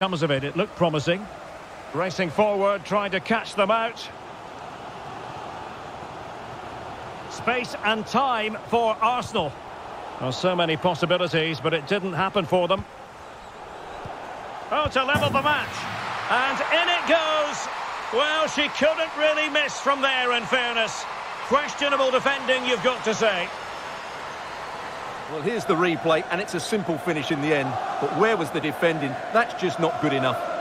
comes of it. It looked promising. Racing forward, trying to catch them out. Space and time for Arsenal. Well, so many possibilities, but it didn't happen for them. Oh, to level the match. And in it goes. Well, she couldn't really miss from there, in fairness. Questionable defending, you've got to say. Well, here's the replay, and it's a simple finish in the end. But where was the defending? That's just not good enough.